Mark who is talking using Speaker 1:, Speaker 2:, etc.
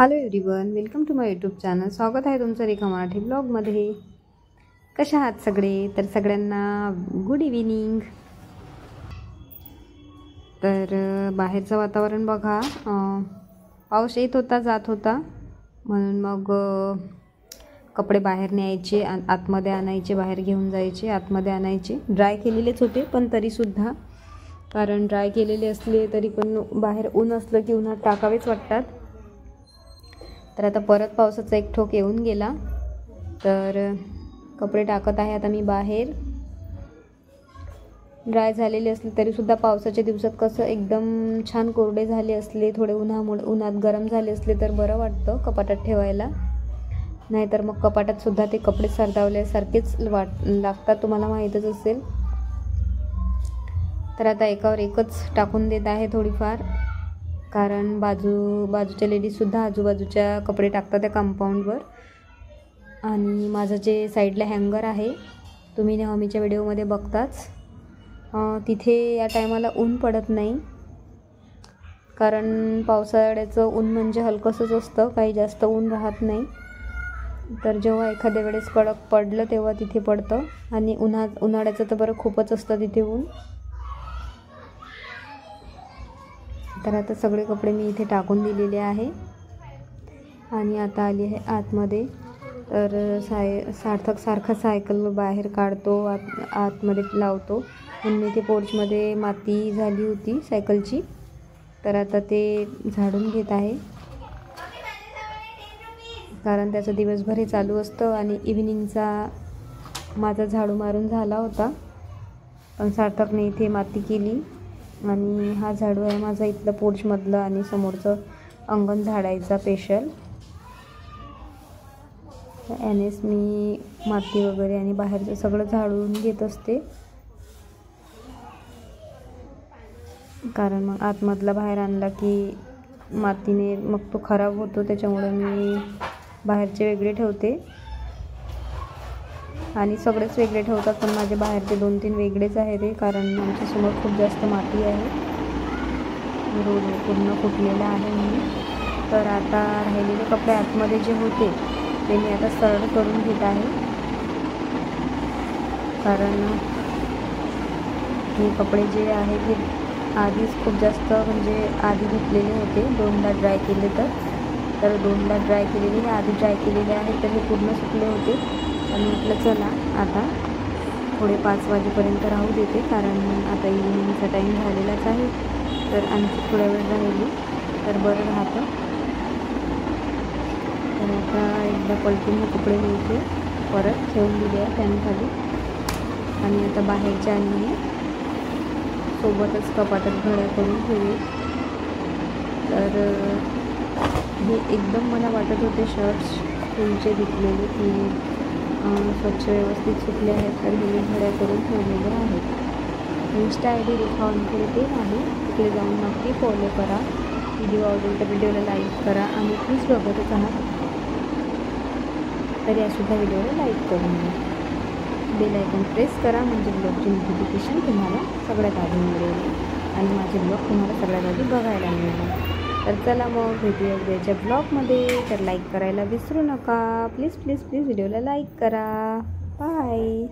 Speaker 1: Hello everyone welcome to my YouTube channel स्वागत आहे तुमचं रेखा मराठी ब्लॉगमध्ये कशा आहात सगळे? तर सगळ्यांना गुड इव्हिनिंग तर बाहेरचं वातावरण बघा. पाऊस येत होता जात होता. म्हणून मग कपडे बाहेर न्यायचे आतमध्ये आणायचे बाहेर घेऊन जायचे आतमध्ये आणायचे. ड्राय केलेलेच होते पण तरीसुद्धा. कारण ड्राय केलेले असले तरी पण बाहेर ऊन असलं की उन्हात टाकावेच वाटतात. तर आता परत पावसाचा एक ठोक येऊन गेला. तर कपडे टाकत आहे आता मी बाहेर. ड्राय झालेले असले तरीसुद्धा पावसाच्या दिवसात कसं एकदम छान कोरडे झाले असले थोडे उन्हामुळे उन्हात गरम झाले असले तर बरं वाटतं कपाटात ठेवायला. नाहीतर मग कपाटातसुद्धा ते कपडे सरदावल्यासारखेच वाट लागतात तुम्हाला माहीतच असेल. तर आता एकावर एकच टाकून देत आहे थोडीफार. कारण बाजू बाजूच्या लेडीजसुद्धा आजूबाजूच्या कपडे टाकतात त्या कंपाऊंडवर आणि माझं जे साईडला हँगर आहे तुम्ही नेहमीच्या व्हिडिओमध्ये बघताच. तिथे या टायमाला ऊन पडत नाही. कारण पावसाळ्याचं ऊन म्हणजे हलकंसंच असतं काही जास्त ऊन राहत नाही. तर जेव्हा एखाद्या वेळेस कडक पडलं तेव्हा तिथे पडतं. आणि उन्हा उन्हाळ्याचं तर बरं खूपच असतं तिथे ऊन. तर आता सगळे कपडे मी इथे टाकून दिलेले आहे. आणि आता आली आहे आतमध्ये. तर साय सार्थक सारखा सायकल बाहेर काढतो आत आतमध्ये लावतो. म्हणून इथे पोर्चमध्ये माती झाली होती सायकलची. तर आता ते झाडून घेत आहे. कारण त्याचं दिवसभर हे चालू असतं आणि इव्हिनिंगचा माझा झाडू मारून झाला होता. पण सार्थकने इथे माती केली. आणि हा झाडू आहे माझा इथलं पोर्चमधलं आणि समोरचं अंगण झाडायचा स्पेशल यानेच मी माती वगैरे आणि बाहेरचं सगळं झाडून घेत असते. कारण मग आतमधला बाहेर आणला की मातीने मग तो खराब होतो त्याच्यामुळे मी बाहेरचे वेगळे ठेवते. आणि सगळेच वेगळे ठेवतात पण माझे बाहेरचे दोन तीन वेगळेच आहे ते कारण आमच्यासमोर खूप जास्त माती आहे. रोड पूर्ण फुटलेला आहे म्हणून. तर आता राहिलेले कपडे आतमध्ये जे होते ते मी आता सरळ करून घेत आहे. कारण हे कपडे जे आहे ते आधीच खूप जास्त म्हणजे आधी धुतलेले होते दोनदा ड्राय केले तर. तर दोनदा ड्राय केलेले हे आधी ड्राय केलेले आहेत तर हे पूर्ण सुकले होते. आणि म्हटलं चला आता थोडे पाच वाजेपर्यंत राहू देते कारण आता इव्हिनिंगचा टाईम झालेलाच आहे. तर आणखी थोड्या वेळ राहिली तर बरं राहतं. तर आता एकदा पलटून हे कपडे मी परत ठेवून दिले आहे फॅनखाली आणि आता बाहेरच्या आणि सोबतच कपाटात घड्या करून ठेवले. तर हे एकदम मला वाटत होते शर्ट्स तुमचे घेतलेले की स्वच्छ व्यवस्थित सुटले आहेत तर हे मी घड्या करून ठेवलेले आहेत. इन्स्टा आय डी रेखा ते आहे. तिकडे जाऊन नक्की फॉलो करा. व्हिडिओ आवडेल तर व्हिडिओला लाईक करा आणि प्लीज बघतच आहात तर यासुद्धा व्हिडिओला लाईक करून द्या बेल आयकॉन प्रेस करा म्हणजे ब्लॉगची नोटिफिकेशन तुम्हाला सगळ्यात आधी मिळेल. आणि माझे ब्लॉग तुम्हाला सगळ्यात आधी बघायला मिळेल. तर चला मग भेटूया उद्याच्या ब्लॉगमध्ये तर लाईक करायला विसरू नका. प्लीज प्लीज प्लीज व्हिडिओला लाईक करा. बाय